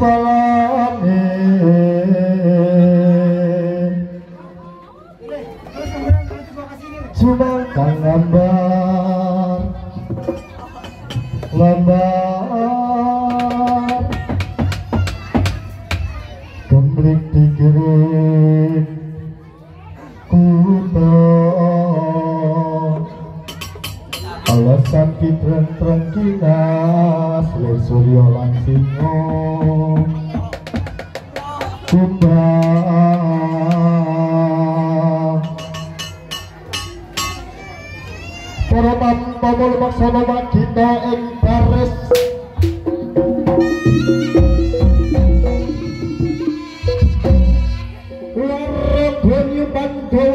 Wadya palane Cuma tanto